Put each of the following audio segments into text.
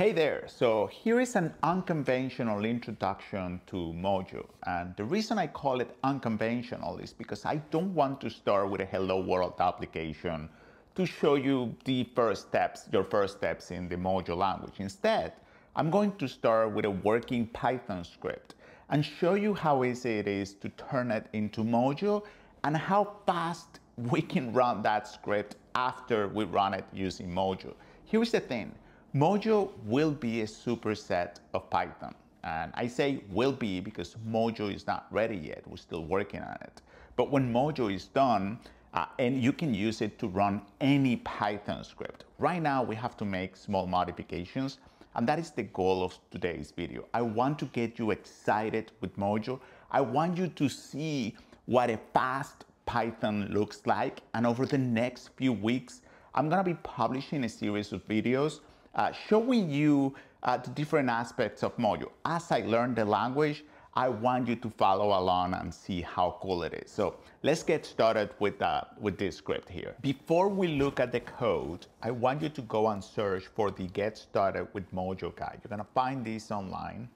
Hey there, so here is an unconventional introduction to Mojo. And the reason I call it unconventional is because I don't want to start with a hello world application to show you the first steps, your first steps in the Mojo language. Instead, I'm going to start with a working Python script and show you how easy it is to turn it into Mojo and how fast we can run that script after we run it using Mojo. Here's the thing, Mojo will be a superset of Python. And I say will be because Mojo is not ready yet. We're still working on it. But when Mojo is done, uh, and you can use it to run any Python script. Right now, we have to make small modifications, and that is the goal of today's video. I want to get you excited with Mojo. I want you to see what a fast Python looks like. And over the next few weeks, I'm gonna be publishing a series of videos uh, showing you uh, the different aspects of Mojo. As I learn the language, I want you to follow along and see how cool it is. So let's get started with, uh, with this script here. Before we look at the code, I want you to go and search for the Get Started with Mojo guide. You're gonna find this online.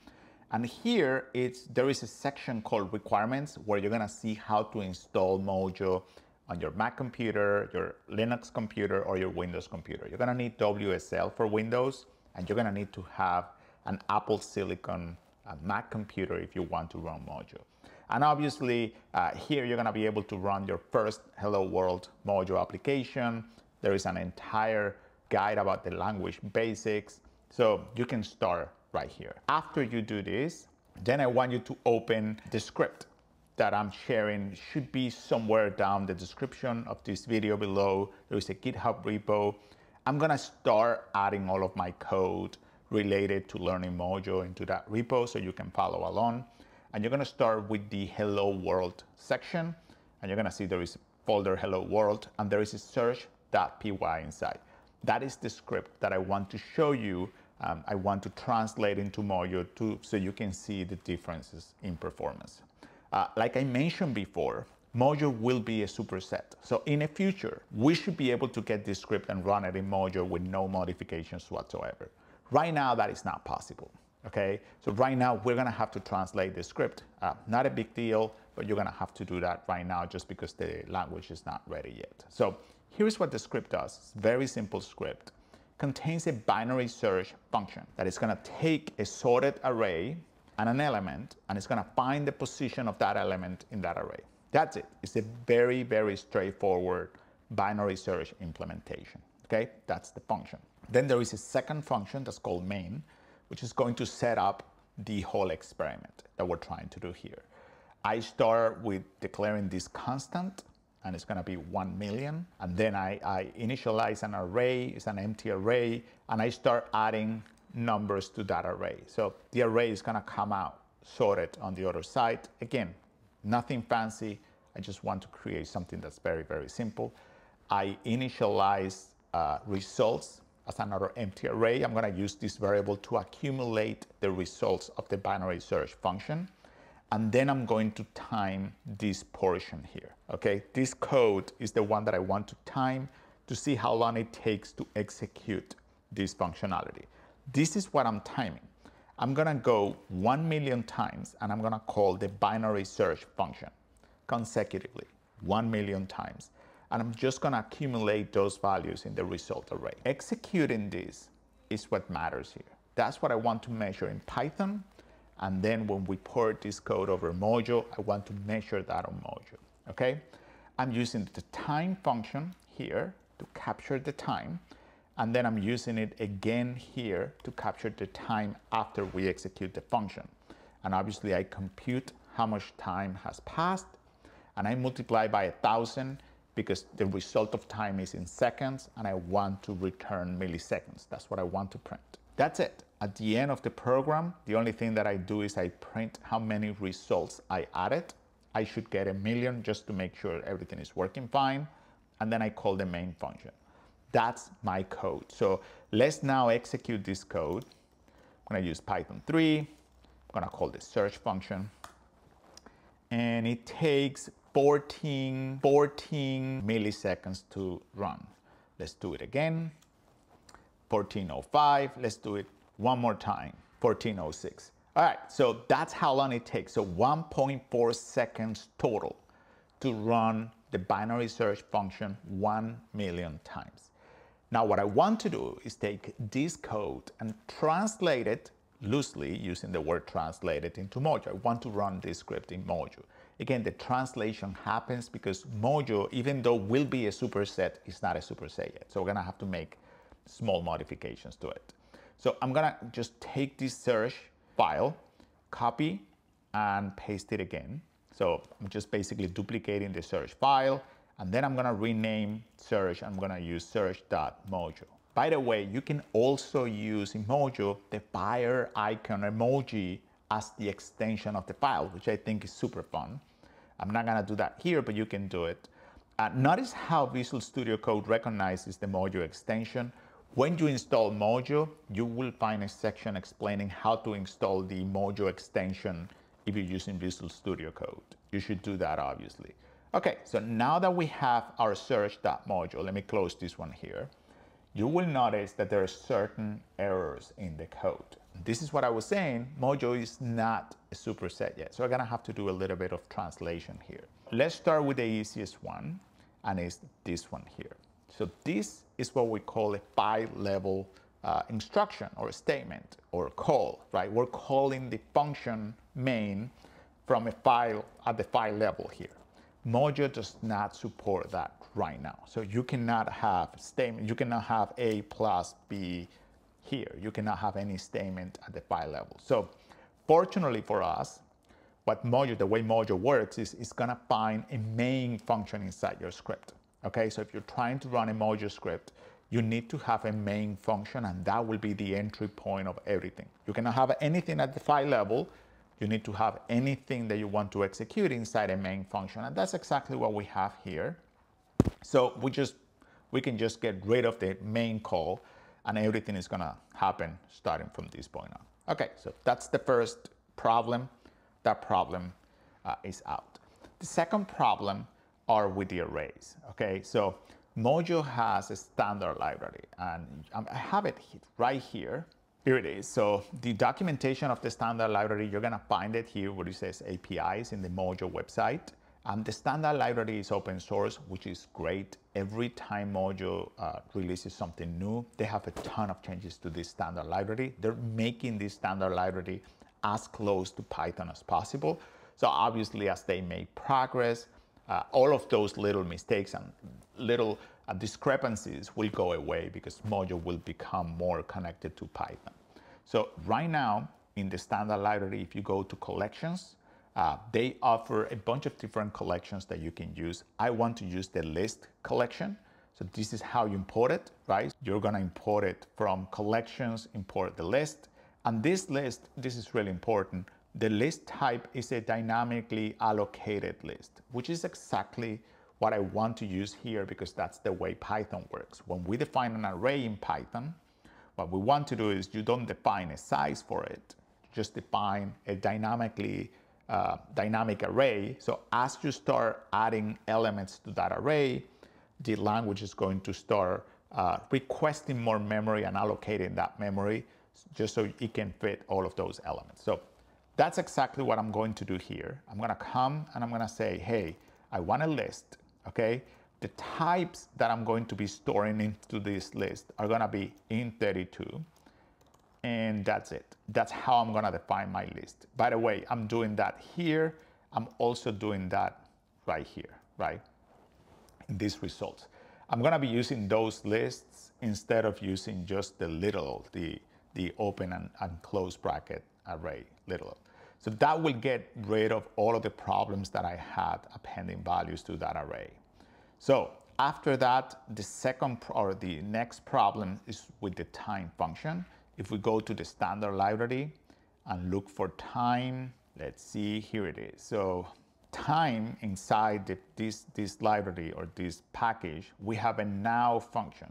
And here it's, there is a section called requirements where you're gonna see how to install Mojo on your Mac computer, your Linux computer, or your Windows computer. You're gonna need WSL for Windows, and you're gonna need to have an Apple Silicon uh, Mac computer if you want to run Mojo. And obviously, uh, here you're gonna be able to run your first Hello World Mojo application. There is an entire guide about the language basics, so you can start right here. After you do this, then I want you to open the script that I'm sharing should be somewhere down the description of this video below. There is a GitHub repo. I'm gonna start adding all of my code related to Learning Mojo into that repo so you can follow along. And you're gonna start with the Hello World section. And you're gonna see there is a folder Hello World and there is a search.py inside. That is the script that I want to show you. Um, I want to translate into Mojo to, so you can see the differences in performance. Uh, like I mentioned before, Mojo will be a superset. So in the future, we should be able to get this script and run it in Mojo with no modifications whatsoever. Right now, that is not possible, okay? So right now, we're gonna have to translate the script. Uh, not a big deal, but you're gonna have to do that right now just because the language is not ready yet. So here's what the script does. It's very simple script. Contains a binary search function that is gonna take a sorted array and an element, and it's gonna find the position of that element in that array. That's it. It's a very, very straightforward binary search implementation, okay? That's the function. Then there is a second function that's called main, which is going to set up the whole experiment that we're trying to do here. I start with declaring this constant, and it's gonna be 1 million. And then I, I initialize an array, it's an empty array, and I start adding numbers to that array. So the array is gonna come out sorted on the other side. Again, nothing fancy. I just want to create something that's very, very simple. I initialize uh, results as another empty array. I'm gonna use this variable to accumulate the results of the binary search function. And then I'm going to time this portion here, okay? This code is the one that I want to time to see how long it takes to execute this functionality. This is what I'm timing. I'm gonna go 1 million times and I'm gonna call the binary search function consecutively, 1 million times. And I'm just gonna accumulate those values in the result array. Executing this is what matters here. That's what I want to measure in Python. And then when we port this code over Mojo, I want to measure that on Mojo, okay? I'm using the time function here to capture the time and then I'm using it again here to capture the time after we execute the function. And obviously I compute how much time has passed and I multiply by a thousand because the result of time is in seconds and I want to return milliseconds. That's what I want to print. That's it. At the end of the program, the only thing that I do is I print how many results I added. I should get a million just to make sure everything is working fine. And then I call the main function. That's my code. So let's now execute this code. I'm gonna use Python 3. I'm gonna call the search function. And it takes 14, 14 milliseconds to run. Let's do it again. 1405, let's do it one more time, 1406. All right, so that's how long it takes. So 1.4 seconds total to run the binary search function 1 million times. Now what I want to do is take this code and translate it loosely using the word translated into Mojo. I want to run this script in Mojo. Again, the translation happens because Mojo, even though will be a superset, is not a superset yet. So we're gonna have to make small modifications to it. So I'm gonna just take this search file, copy and paste it again. So I'm just basically duplicating the search file and then I'm gonna rename search. I'm gonna use search.mojo. By the way, you can also use in Mojo the fire icon emoji as the extension of the file, which I think is super fun. I'm not gonna do that here, but you can do it. Uh, notice how Visual Studio Code recognizes the Mojo extension. When you install Mojo, you will find a section explaining how to install the Mojo extension if you're using Visual Studio Code. You should do that, obviously. Okay, so now that we have our search.mojo, let me close this one here you will notice that there are certain errors in the code. This is what I was saying, Mojo is not a superset yet. So I'm gonna have to do a little bit of translation here. Let's start with the easiest one, and it's this one here. So this is what we call a file level uh, instruction or statement or call, right? We're calling the function main from a file at the file level here. Mojo does not support that right now. So you cannot have statement, you cannot have A plus B here. You cannot have any statement at the file level. So fortunately for us, what Mojo, the way Mojo works is it's gonna find a main function inside your script. Okay, so if you're trying to run a Mojo script, you need to have a main function and that will be the entry point of everything. You cannot have anything at the file level. You need to have anything that you want to execute inside a main function. And that's exactly what we have here. So we just we can just get rid of the main call and everything is gonna happen starting from this point on. Okay, so that's the first problem. That problem uh, is out. The second problem are with the arrays. Okay, so Mojo has a standard library and I have it right here. Here it is. So the documentation of the standard library, you're gonna find it here where it says APIs in the Mojo website. Um, the standard library is open source, which is great. Every time Mojo uh, releases something new, they have a ton of changes to this standard library. They're making this standard library as close to Python as possible. So obviously, as they make progress, uh, all of those little mistakes and little uh, discrepancies will go away because Mojo will become more connected to Python. So right now, in the standard library, if you go to collections, uh, they offer a bunch of different collections that you can use. I want to use the list collection. So this is how you import it, right? You're gonna import it from collections, import the list. And this list, this is really important. The list type is a dynamically allocated list, which is exactly what I want to use here because that's the way Python works. When we define an array in Python, what we want to do is you don't define a size for it, just define a dynamically uh, dynamic array. So as you start adding elements to that array, the language is going to start uh, requesting more memory and allocating that memory just so it can fit all of those elements. So that's exactly what I'm going to do here. I'm gonna come and I'm gonna say, hey, I want a list, okay? The types that I'm going to be storing into this list are gonna be int32, and that's it. That's how I'm gonna define my list. By the way, I'm doing that here. I'm also doing that right here, right? In these results. I'm gonna be using those lists instead of using just the little, the, the open and, and close bracket array, literal. So that will get rid of all of the problems that I had appending values to that array. So after that, the second or the next problem is with the time function. If we go to the standard library and look for time, let's see, here it is. So time inside the, this, this library or this package, we have a now function,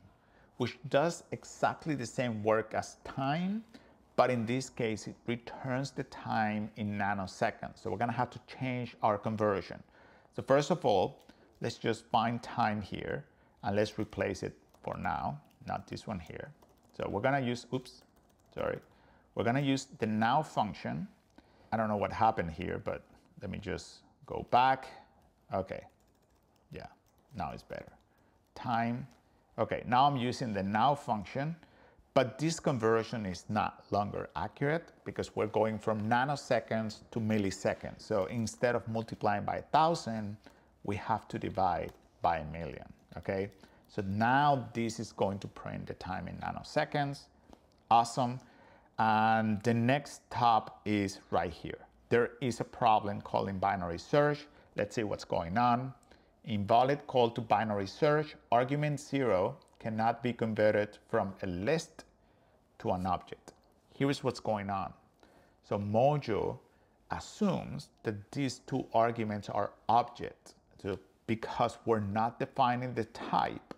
which does exactly the same work as time, but in this case, it returns the time in nanoseconds. So we're gonna have to change our conversion. So first of all, let's just find time here and let's replace it for now, not this one here. So we're gonna use, oops, sorry. We're gonna use the now function. I don't know what happened here, but let me just go back. Okay, yeah, now it's better. Time, okay, now I'm using the now function, but this conversion is not longer accurate because we're going from nanoseconds to milliseconds. So instead of multiplying by a thousand, we have to divide by a million, okay? So now this is going to print the time in nanoseconds. Awesome. And the next stop is right here. There is a problem calling binary search. Let's see what's going on. Invalid call to binary search. Argument zero cannot be converted from a list to an object. Here's what's going on. So Mojo assumes that these two arguments are objects. So because we're not defining the type,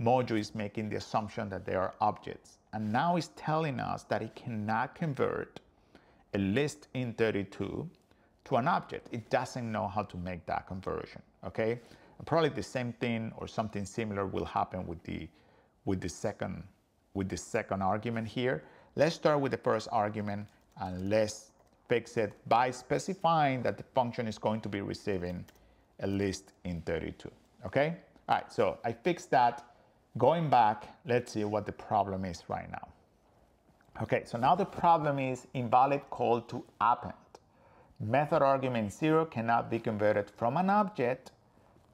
Mojo is making the assumption that they are objects. And now it's telling us that it cannot convert a list int32 to an object. It doesn't know how to make that conversion, okay? And probably the same thing or something similar will happen with the, with the second with the second argument here. Let's start with the first argument and let's fix it by specifying that the function is going to be receiving a list int32, okay? All right, so I fixed that. Going back, let's see what the problem is right now. Okay, so now the problem is invalid call to append. Method argument zero cannot be converted from an object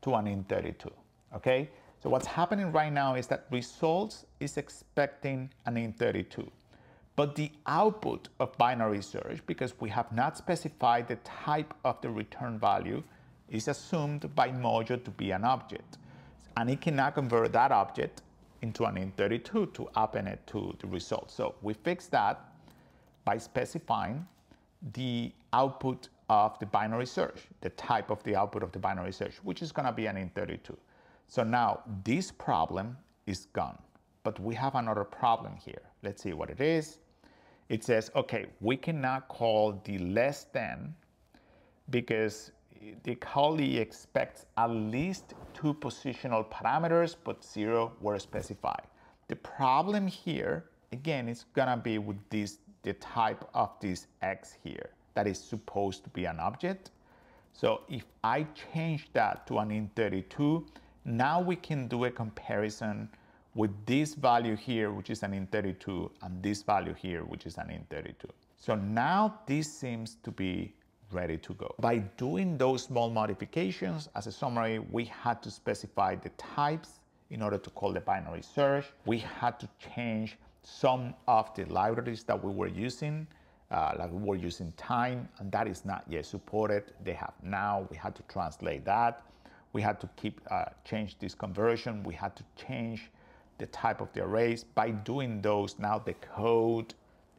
to an int32, okay? So what's happening right now is that results is expecting an int32, but the output of binary search, because we have not specified the type of the return value, is assumed by Mojo to be an object and it cannot convert that object into an int32 to append it to the result. So we fix that by specifying the output of the binary search, the type of the output of the binary search, which is going to be an int32. So now this problem is gone, but we have another problem here. Let's see what it is. It says, okay, we cannot call the less than because the callee expects at least two positional parameters, but zero were specified. The problem here, again, is gonna be with this, the type of this x here that is supposed to be an object. So if I change that to an int32, now we can do a comparison with this value here, which is an int32, and this value here, which is an int32. So now this seems to be ready to go. By doing those small modifications, as a summary, we had to specify the types in order to call the binary search. We had to change some of the libraries that we were using, uh, like we were using time, and that is not yet supported. They have now, we had to translate that. We had to keep, uh, change this conversion. We had to change the type of the arrays. By doing those, now the code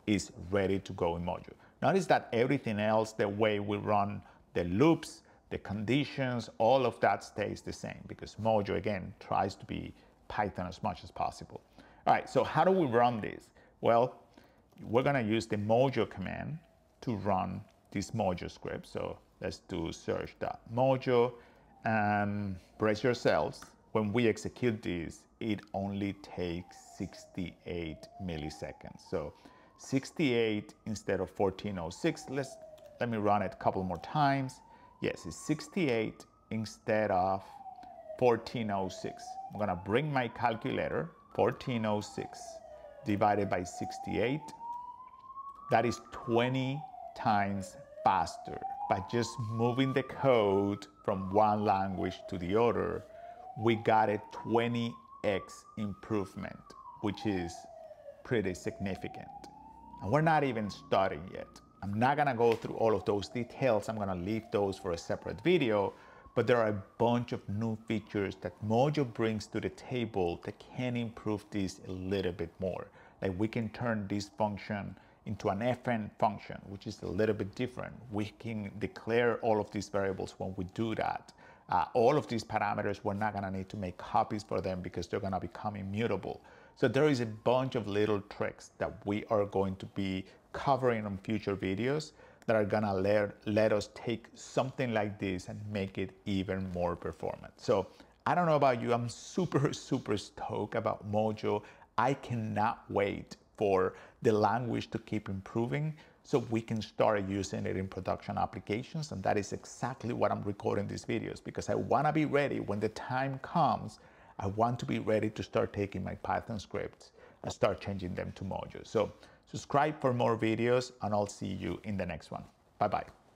is ready to go in Mojo. Notice that everything else, the way we run the loops, the conditions, all of that stays the same because Mojo, again, tries to be Python as much as possible. All right, so how do we run this? Well, we're gonna use the Mojo command to run this Mojo script. So let's do search.mojo and brace yourselves. When we execute this, it only takes 68 milliseconds. So 68 instead of 1406. Let's, let me run it a couple more times. Yes, it's 68 instead of 1406. I'm gonna bring my calculator, 1406 divided by 68. That is 20 times faster. By just moving the code from one language to the other, we got a 20x improvement, which is pretty significant. And we're not even starting yet. I'm not gonna go through all of those details. I'm gonna leave those for a separate video, but there are a bunch of new features that Mojo brings to the table that can improve this a little bit more. Like we can turn this function into an fn function, which is a little bit different. We can declare all of these variables when we do that. Uh, all of these parameters, we're not gonna need to make copies for them because they're gonna become immutable. So there is a bunch of little tricks that we are going to be covering on future videos that are gonna let, let us take something like this and make it even more performant. So I don't know about you, I'm super, super stoked about Mojo. I cannot wait for the language to keep improving so we can start using it in production applications. And that is exactly what I'm recording these videos because I want to be ready when the time comes. I want to be ready to start taking my Python scripts and start changing them to modules. So subscribe for more videos and I'll see you in the next one. Bye-bye.